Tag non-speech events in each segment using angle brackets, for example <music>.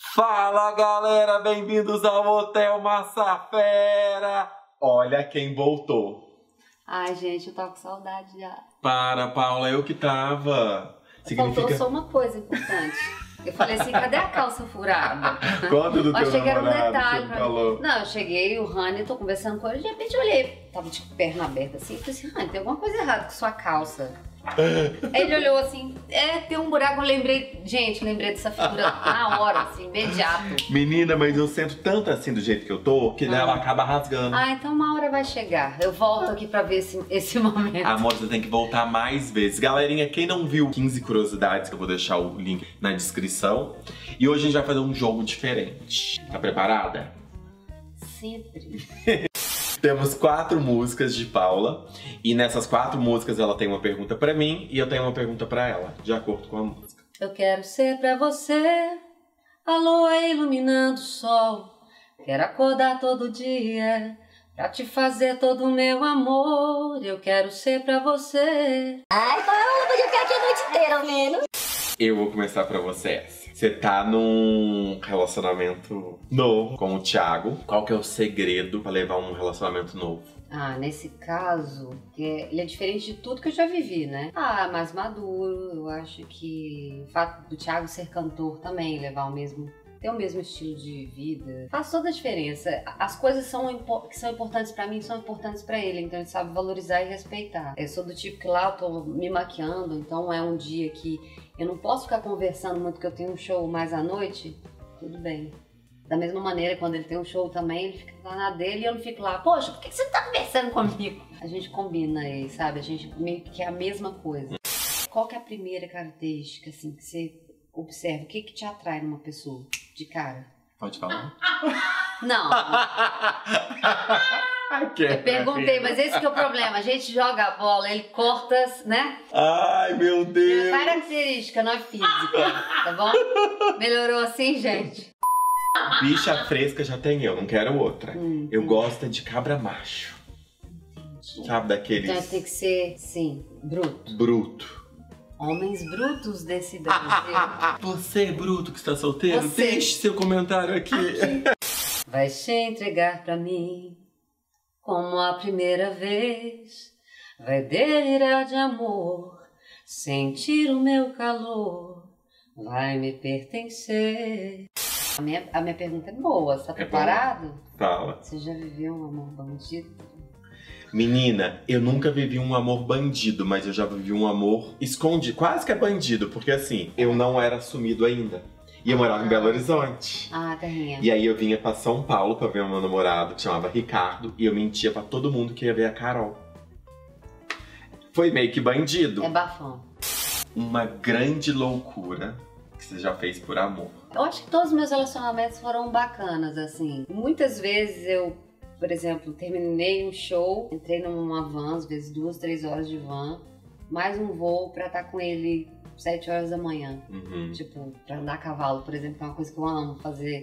Fala galera, bem-vindos ao Hotel Massafera! Olha quem voltou. Ai, gente, eu tava com saudade já. Para, Paula, eu que tava. Faltou só uma coisa importante. Eu falei assim, cadê a calça furada? Conta do Eu teu achei que era um detalhe. falou. Não, eu cheguei, o Rani, tô conversando com ele, de repente eu olhei, tava de perna aberta assim, eu falei assim, Rani, tem alguma coisa errada com sua calça. Aí <laughs> ele olhou assim, é, tem um buraco, eu lembrei, gente, lembrei dessa figura na hora, assim, imediato. Menina, mas eu sinto tanto assim do jeito que eu tô, que Ah. ela acaba rasgando. Ah, então uma hora vai chegar. Eu volto aqui pra ver esse, esse momento. Amor, você tem que voltar mais vezes. Galerinha, quem não viu 15 curiosidades, que eu vou deixar o link na descrição. E hoje a gente vai fazer um jogo diferente. Tá preparada? Sempre. <laughs> Temos quatro músicas de Paula. E nessas quatro músicas ela tem uma pergunta pra mim e eu tenho uma pergunta pra ela, de acordo com a música. Eu quero ser pra você a lua iluminando o sol. Quero acordar todo dia pra te fazer todo o meu amor. Eu quero ser pra você. Ai, Paola, podia ficar aqui a noite inteira, ao menos. Eu vou começar pra você essa. Você tá num relacionamento novo com o Thiago. Qual que é o segredo pra levar um relacionamento novo? Ah, nesse caso, que é- ele é diferente de tudo que eu já vivi, né? Ah, mais maduro. Eu acho que o fato do Thiago ser cantor também, levar o mesmo. ter o mesmo estilo de vida, faz toda a diferença. As coisas são, que são importantes pra mim são importantes pra ele, então ele sabe valorizar e respeitar. Eu sou do tipo que lá eu tô me maquiando, então é um dia que eu não posso ficar conversando muito, que eu tenho um show mais à noite, tudo bem. Da mesma maneira, quando ele tem um show também, ele fica lá na dele e eu não fico lá, poxa, por que você não tá conversando comigo? A gente combina aí, sabe? A gente meio que quer a mesma coisa. Qual que é a primeira característica, assim, que você observa? O que que te atrai numa pessoa de cara? Pode falar? Não, <laughs> eu perguntei, mas esse que é o problema. A gente joga a bola, ele corta, né? Ai, meu É Deus! característica, não é física, tá bom? Melhorou assim, gente? Bicha fresca já tem eu, não quero outra. Hum, Eu gosto é de cabra macho. Sabe daqueles Então tem que ser, sim, bruto. bruto. Homens brutos desse Brasil. <laughs> Você, bruto, que está solteiro, Você. deixe seu comentário aqui. Vai se entregar pra mim como a primeira vez. Vai delirar de amor, sentir o meu calor. Vai me pertencer. A minha, a minha pergunta é boa, você tá É preparado? Fala. Você já viveu um amor bandido? Menina, eu nunca vivi um amor bandido, mas eu já vivi um amor escondido. Quase que é bandido, porque assim, eu não era assumido ainda. E eu morava em Belo Horizonte. Ah, terrinha. E aí eu vinha pra São Paulo pra ver o meu namorado, que chamava Ricardo, e eu mentia pra todo mundo que ia ver a Carol. Foi meio que bandido. É bafão. Uma grande loucura que você já fez por amor. Eu acho que todos os meus relacionamentos foram bacanas, assim. Muitas vezes eu, por exemplo, terminei um show, entrei numa van, às vezes duas, três horas de van, mais um voo pra estar com ele sete horas da manhã. Uhum. Tipo, pra andar a cavalo, por exemplo, que é uma coisa que eu amo fazer.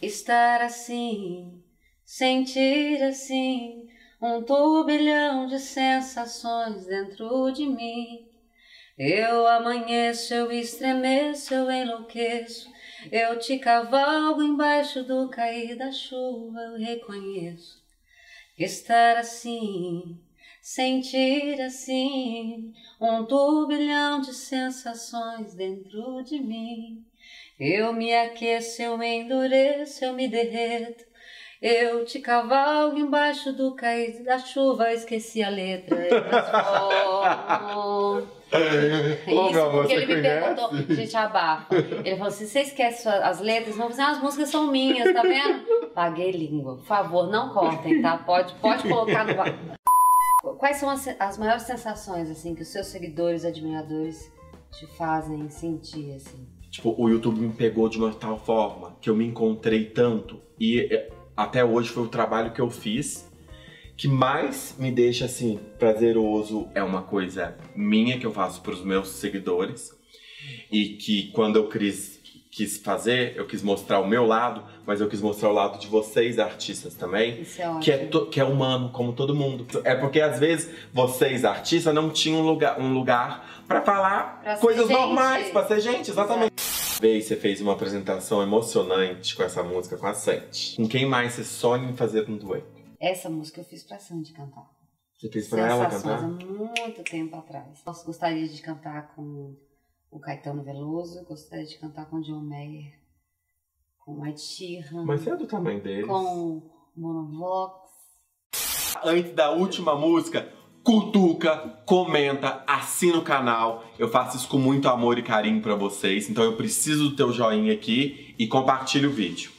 Estar assim, sentir assim, um turbilhão de sensações dentro de mim. Eu amanheço, eu estremeço, eu enlouqueço. Eu te cavalgo embaixo do cair da chuva, eu reconheço. Estar assim, sentir assim, um turbilhão de sensações dentro de mim. Eu me aqueço, eu me endureço, eu me derreto. Eu te cavalgo embaixo do cair da chuva, esqueci a letra. Ô, Isso, porque ele me conhece? perguntou, gente, abafa. Ele falou: se você esquece as letras, vão fazer as músicas são minhas, tá vendo? Paguei língua. Por favor, não cortem, tá? Pode, pode colocar no. Quais são as, as maiores sensações, assim, que os seus seguidores, admiradores te fazem sentir, assim? Tipo, o YouTube me pegou de uma tal forma que eu me encontrei tanto. E eh, até hoje foi o trabalho que eu fiz que mais me deixa assim prazeroso. É uma coisa minha que eu faço para os meus seguidores. E que quando eu quis, quis fazer, eu quis mostrar o meu lado, mas eu quis mostrar o lado de vocês, artistas também. Isso é ótimo. Que é, to- que é humano, como todo mundo. É porque às vezes vocês, artistas, não tinham um lugar, um lugar para falar Pra coisas normais, pra ser gente, exatamente. Vê, você fez uma apresentação emocionante com essa música com a Sete. Com quem mais você sonha em fazer um dueto? Essa música eu fiz pra Sandy cantar. Você fez pra ela cantar? há muito tempo atrás. Eu gostaria de cantar com o Caetano Veloso, gostaria de cantar com o John Mayer, com o Ed Sheeran, Mas é do tamanho deles. com o Monovox. Antes da última música, cutuca, comenta, assina o canal. Eu faço isso com muito amor e carinho pra vocês. Então eu preciso do teu joinha aqui e compartilha o vídeo.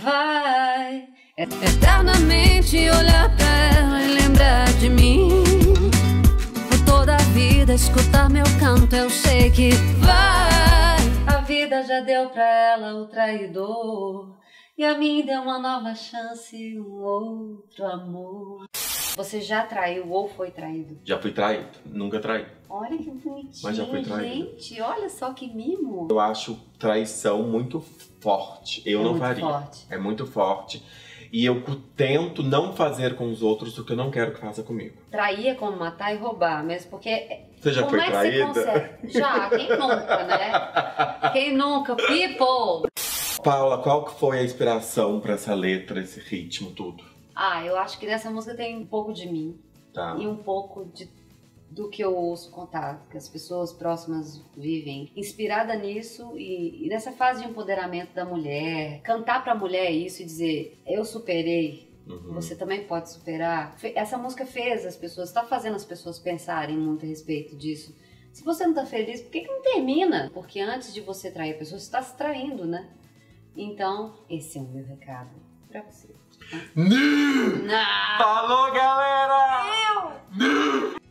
Vai! Eternamente olhar pra ela e lembrar de mim. Escutar meu canto, eu sei que vai. A vida já deu pra ela o traidor. E a mim deu uma nova chance, um outro amor. Você já traiu ou foi traído? Já fui traído, nunca traí. Olha que bonitinho, Mas já foi traído. gente. Olha só que mimo. Eu acho traição muito forte. Eu É não muito faria. forte. É muito forte. E eu tento não fazer com os outros o que eu não quero que faça comigo. Trair é como matar e roubar, mesmo porque. Você já como foi é que traída? você consegue? Já, quem <laughs> nunca, né? Quem nunca? People! Paula, qual que foi a inspiração pra essa letra, esse ritmo, tudo? Ah, eu acho que nessa música tem um pouco de mim Tá. e um pouco de, do que eu ouço contar, que as pessoas próximas vivem. Inspirada nisso e, e nessa fase de empoderamento da mulher, cantar pra mulher isso e dizer: Eu superei, Uhum. você também pode superar. Essa música fez as pessoas, está fazendo as pessoas pensarem muito a respeito disso. Se você não tá feliz, por que, que não termina? Porque antes de você trair a pessoa, você está se traindo, né? Então, esse é o meu recado pra você. Nu! Falou, galera! Nu!